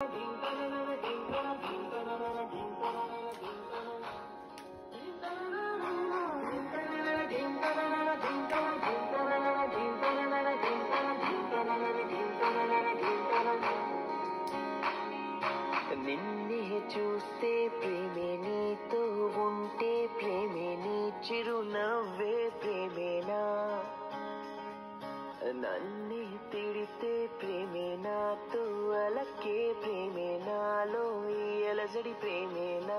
我明白。అలజడి ప్రేమేనా?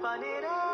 Panera.